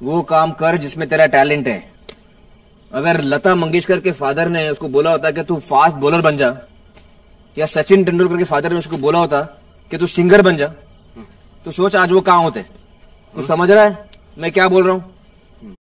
वो काम कर जिसमें तेरा टैलेंट है। अगर लता मंगेशकर के फादर ने उसको बोला होता कि तू फास्ट बॉलर बन जा या सचिन तेंदुलकर के फादर ने उसको बोला होता कि तू सिंगर बन जा तो सोच आज वो कहाँ होते। तू हम्म। समझ रहा है मैं क्या बोल रहा हूँ?